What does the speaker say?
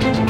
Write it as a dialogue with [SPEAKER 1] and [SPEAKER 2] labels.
[SPEAKER 1] Thank you.